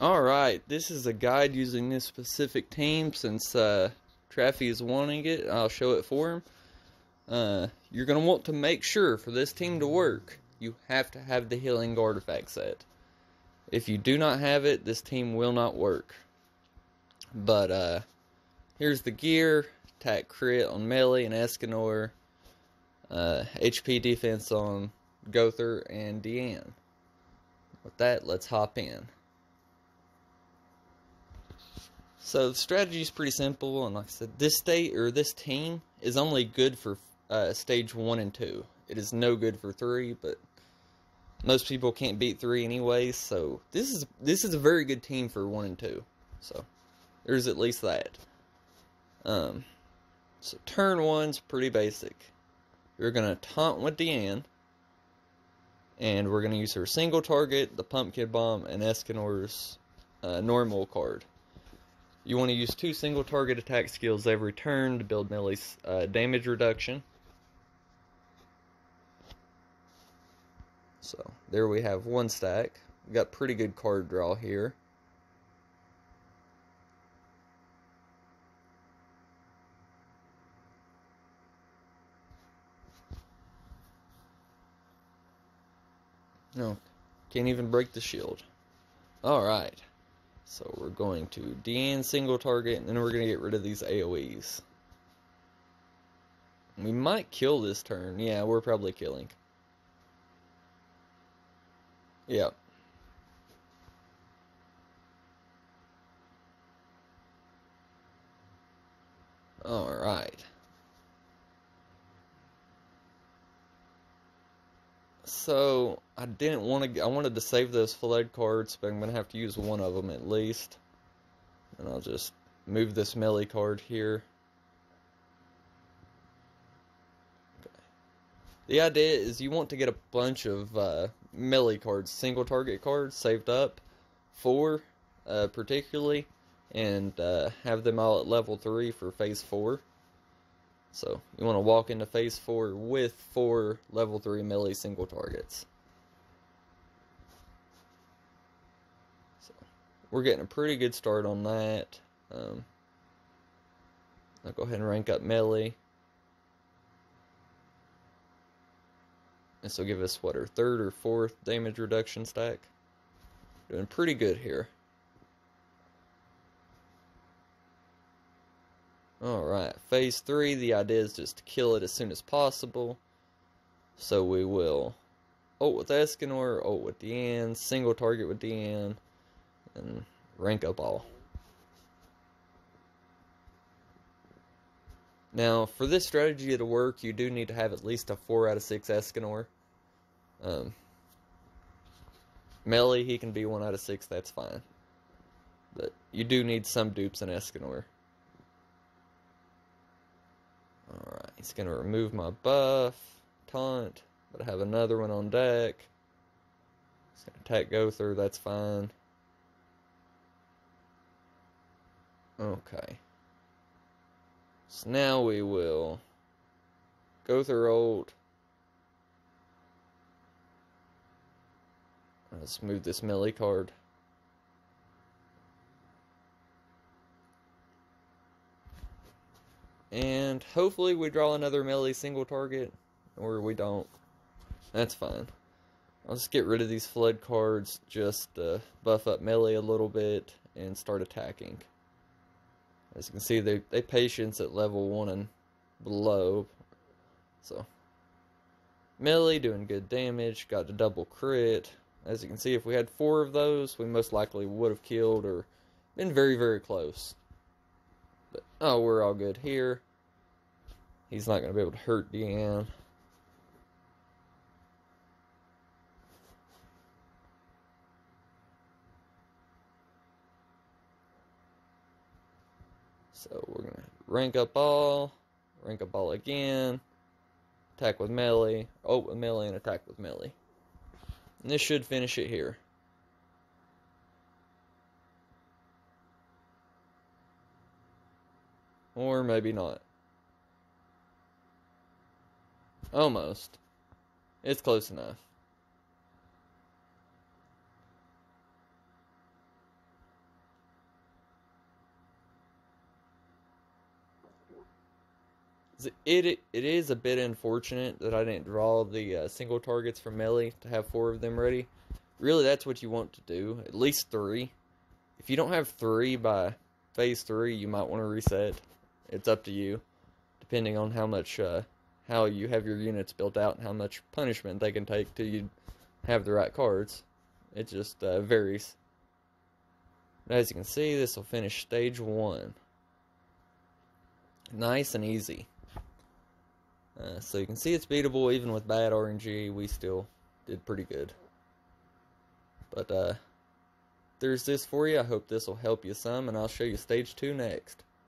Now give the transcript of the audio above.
Alright, this is a guide using this specific team since uh, Traffy is wanting it. I'll show it for him. Uh, you're going to want to make sure for this team to work, you have to have the healing artifact set. If you do not have it, this team will not work. But uh, here's the gear, attack crit on Meli and Escanor, uh, HP defense on Gowther and Diane. With that, let's hop in. So the strategy is pretty simple, and like I said, this state or this team is only good for uh, stage one and two. It is no good for three, but most people can't beat three anyways. So this is this is a very good team for one and two. So there's at least that. Um, so turn one's pretty basic. You're gonna taunt with Diane, and we're gonna use her single target, the pumpkin bomb, and Escanor's uh, normal card. You want to use two single target attack skills every turn to build Meli's uh, damage reduction. So there we have one stack. We got pretty good card draw here. No, can't even break the shield. Alright. So we're going to Diane single target, and then we're going to get rid of these AoEs. We might kill this turn. Yeah, we're probably killing. Yep. Alright. So, I didn't want to, I wanted to save those flood cards, but I'm to have to use one of them at least. And I'll just move this Meli card here. Okay. The idea is you want to get a bunch of uh, Meli cards, single target cards saved up, four uh, particularly, and uh, have them all at level 3 for phase 4. So you want to walk into phase 4 with four level 3 Meli single targets. So we're getting a pretty good start on that. Um, I'll go ahead and rank up Meli. This will give us what our third or fourth damage reduction stack. Doing pretty good here. Alright, phase three, the idea is just to kill it as soon as possible. So we will ult with Escanor, ult with Diane, single target with Diane, and rank up all. Now, for this strategy to work, you do need to have at least a 4 out of 6 Escanor. Um, Meli, he can be 1 out of 6, that's fine. But you do need some dupes in Escanor. Alright, he's going to remove my buff, taunt, but I have another one on deck. He's going to attack Gowther, that's fine. Okay. So now we will Gowther ult. Let's move this Meli card. And hopefully we draw another Meli single target, or we don't. That's fine. I'll just get rid of these flood cards, just uh, buff up Meli a little bit, and start attacking. As you can see, they, they patience at level 1 and below. So, Meli doing good damage, got a double crit. As you can see, if we had four of those, we most likely would have killed or been very, very close. But, oh, we're all good here. He's not going to be able to hurt Diane. So we're going to rank up all, rank up all again, attack with Meli, oh with Meli, and attack with Meli. And this should finish it here. Or maybe not. Almost. It's close enough. It, it, it is a bit unfortunate that I didn't draw the uh, single targets for Meli to have four of them ready. Really, that's what you want to do. At least three. If you don't have three by phase three, you might want to reset. It's up to you, depending on how much uh, how you have your units built out and how much punishment they can take till you have the right cards. It just uh, varies. As you can see, this will finish stage one. Nice and easy. Uh, so you can see it's beatable even with bad RNG. We still did pretty good. But uh, there's this for you. I hope this will help you some, and I'll show you stage two next.